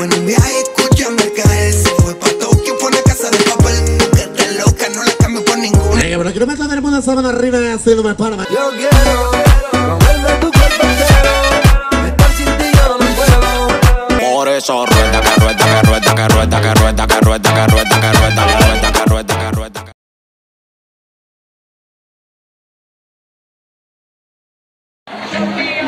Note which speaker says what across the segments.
Speaker 1: fue en un viaje, escúchame caer. Se fue pa' Tokio, fue una casa de papel. Loca, no la cambio por ninguna.
Speaker 2: Venga, pero quiero meter del mundo sábana arriba haciéndome palma.
Speaker 3: Yo quiero comerme tu cuerpo entero. Estar sin ti yo no puedo.
Speaker 4: Por eso rueda, que rueda, que rueda, que rueda, que rueda, que rueda, que rueda, que rueda, que rueda, que rueda, que rueda, que
Speaker 5: Sonido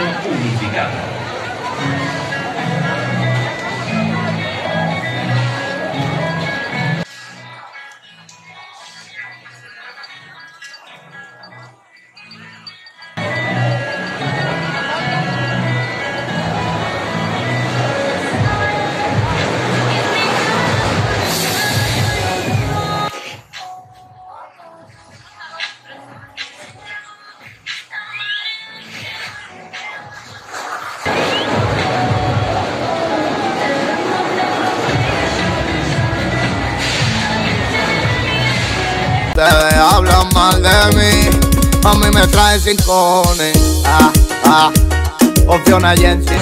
Speaker 6: unificato. De mí, a mí me trae sin cojones. Ah, ah, opción agencia.